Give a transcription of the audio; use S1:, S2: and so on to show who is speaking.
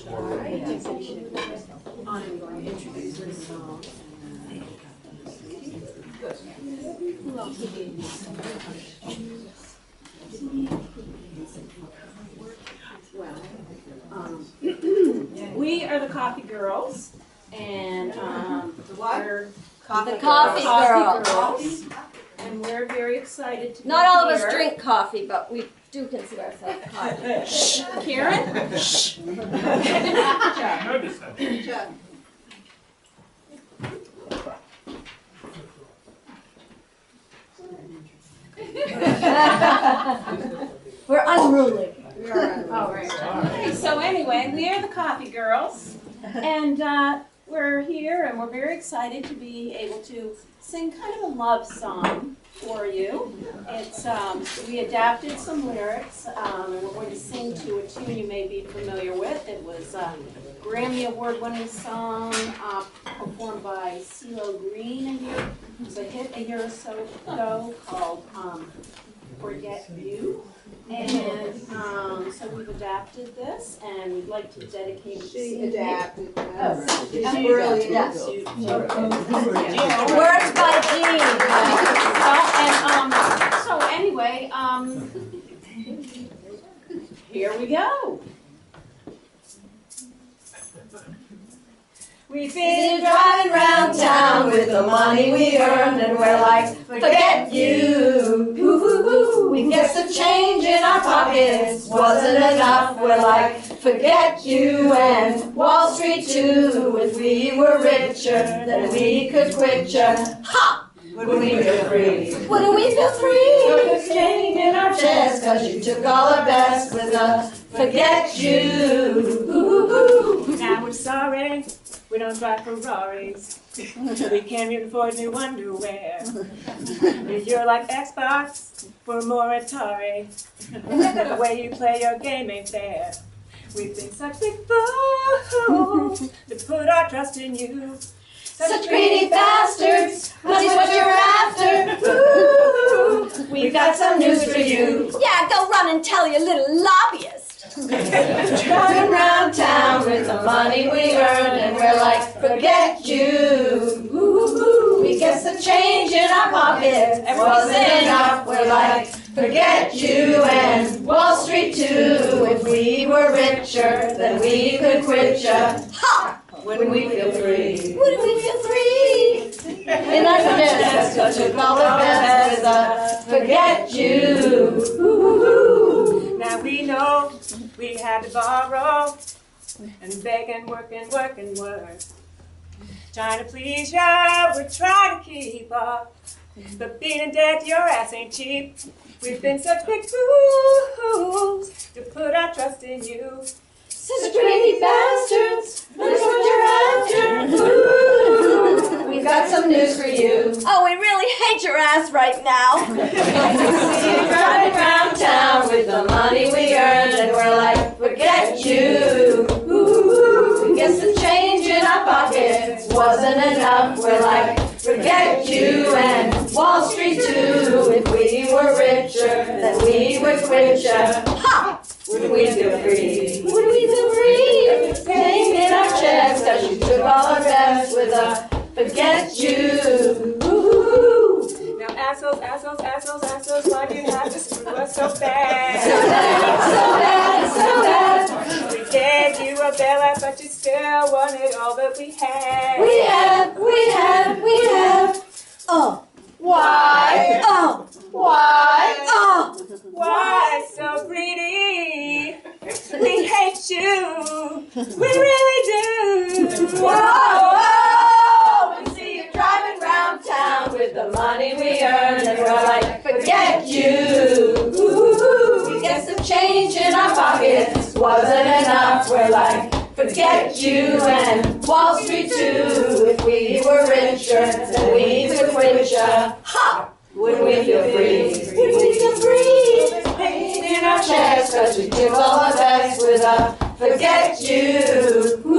S1: or we are the Coffee Girls, and um, water Coffee,
S2: the Coffee Girls.
S1: Coffee Girls and we're very excited to be
S2: Not all of us
S1: here.
S2: drink coffee, but we do consider ourselves coffee.
S1: Karen?
S3: Notice that.
S2: We're unruly.
S1: All right. Okay, so anyway, we are the Coffee Girls, and uh, we're here, and we're very excited to be able to sing kind of a love song for you. It's um, we adapted some lyrics, um, and we're going to sing to a tune you may be familiar with. It was a Grammy Award-winning song uh, performed by CeeLo Green a year. It was a hit a year or so ago called um, "Forget You." And um, so we've adapted this, and we'd like to dedicate it to
S4: She
S1: Cindy.
S4: adapted
S1: Oh,
S4: that.
S1: did
S4: It's
S1: she?
S4: brilliant.
S2: Yes.
S1: Okay.
S2: Words by Jean.
S1: Well, and um, so anyway, um, here we go. We've been
S2: driving round town with the money we earned, and we're like, forget you. Ooh, We guess the change in our pockets wasn't enough. We're like, forget you and Wall Street too. If we were richer, then we could quit you. Ha! Wouldn't we feel free? Wouldn't we feel free? With a pain in our chest, cause you took all our best with a forget you. Ooh.
S5: Now we're sorry, we don't drive Ferraris. we can't even afford new underwear. You're like Xbox for more Atari. the way you play your game ain't fair. We've been such big fools to put our trust in you.
S2: Such greedy bastards, money's what you're after. Ooh, we've got some news for you. Yeah, go run and tell your little lobbyist. Driving round town with the money we earned, and we're like, forget you. We guess the change in our pockets and wasn't enough. We're like, forget you and Wall Street too. If we were richer, then we could quit ya. Ha! Wouldn't we feel free? Wouldn't we feel free? In our cause took all the best with a forget you.
S5: Now we know we had to borrow and beg and work and work and work. Trying to please ya, we're trying to keep up. But being in debt, your ass ain't cheap. We've been such big fools to put our trust in you.
S2: Such greedy bastards, that's what you're after. Ooh. We've got some news for you. Oh, we really hate your ass right now. We're driving around town with the money we earned, and we're like, forget you. Ooh, we guess the change in our pockets wasn't enough. We're like, forget you and Wall Street too. If we were richer, then we would quit ya. Ha!
S5: Assholes, assholes, assholes, assholes, why do you have to screw us so bad?
S2: So bad, so bad. so bad.
S5: We gave you a bailout, but you still wanted all that we had.
S2: We have, we have, we have. Oh, uh,
S4: Why?
S2: oh,
S4: Why?
S2: oh.
S5: Why so greedy? We hate you. We really do.
S2: Whoa, wasn't enough. We're like, forget you and Wall Street too. If we were richer, then we would quit ya. Ha! Wouldn't we feel free? Wouldn't we feel free? Pain in our chest, cause we give all our best with a forget you.